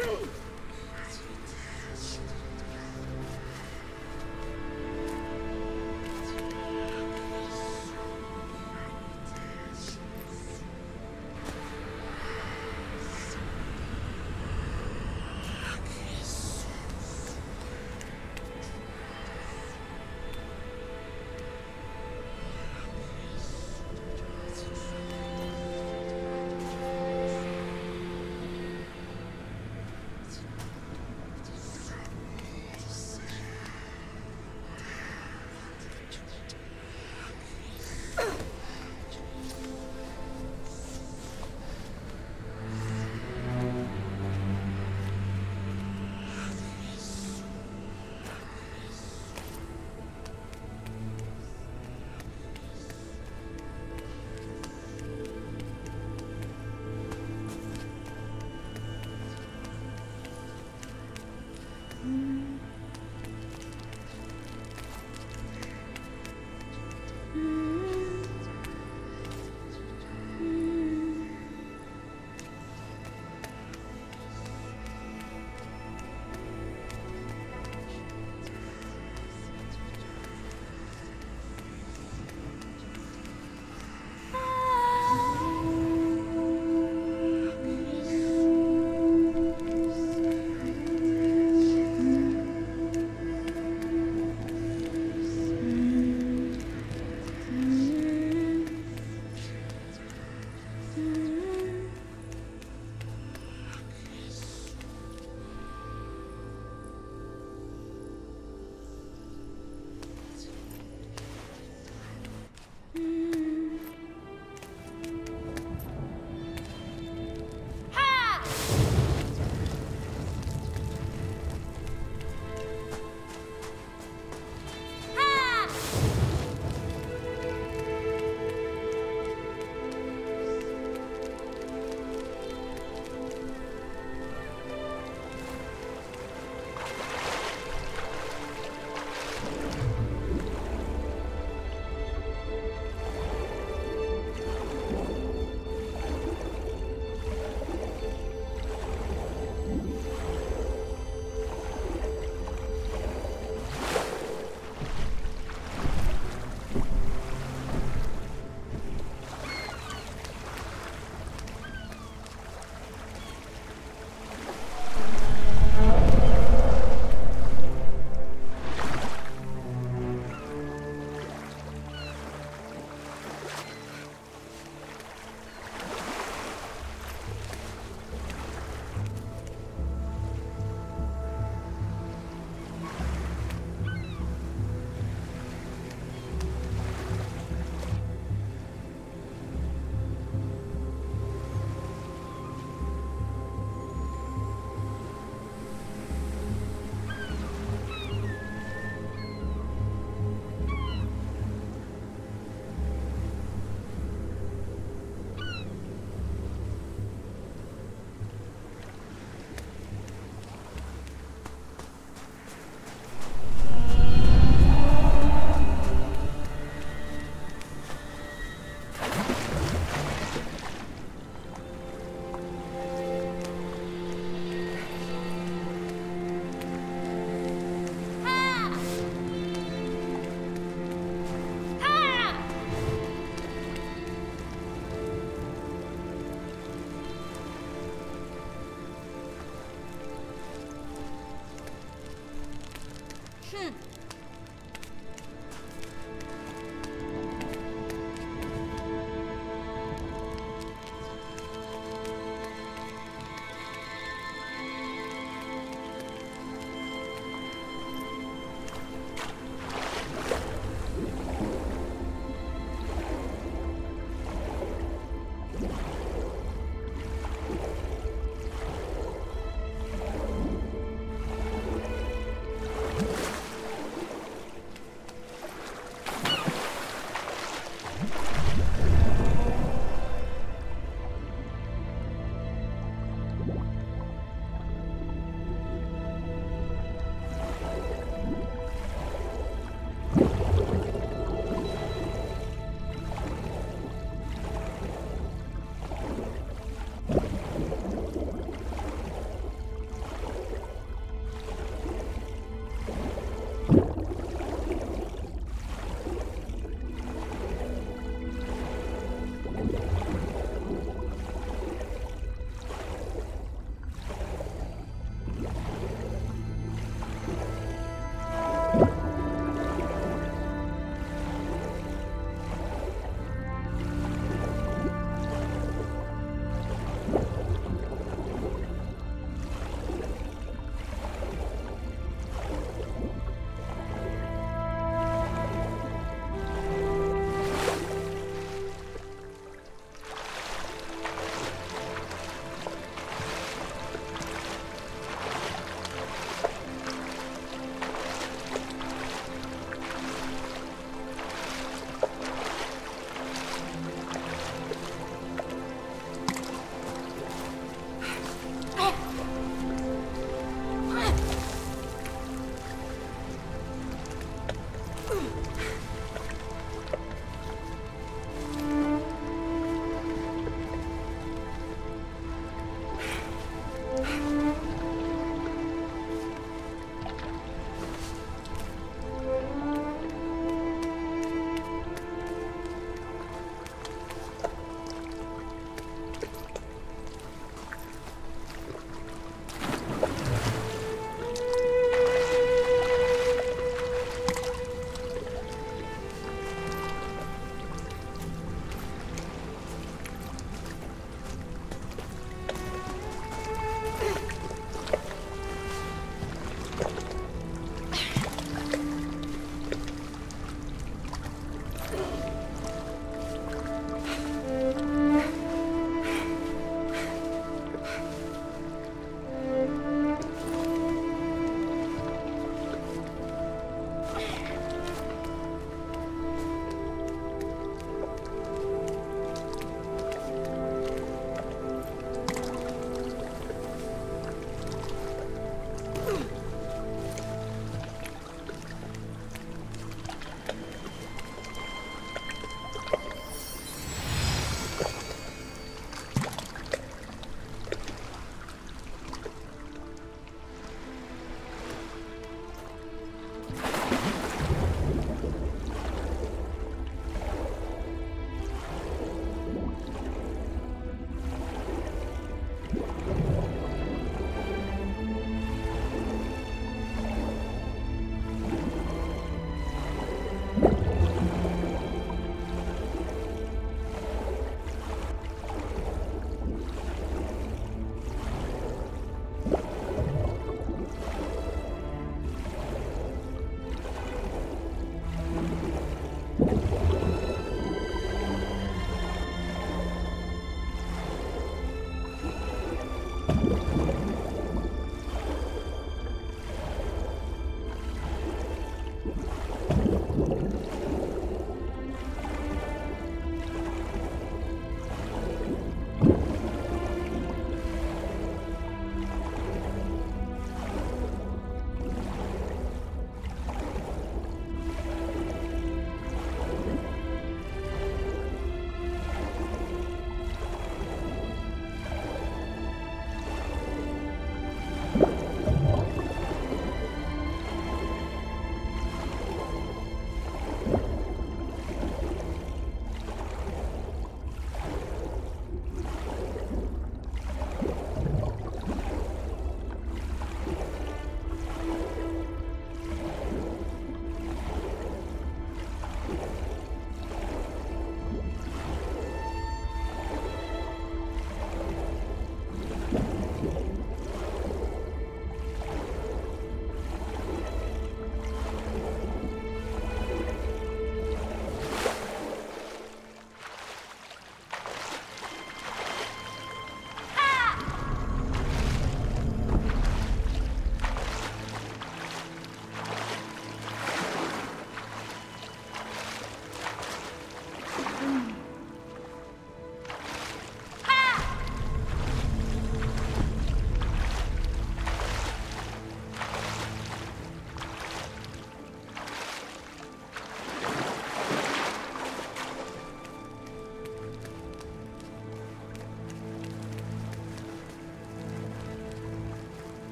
Hey!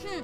是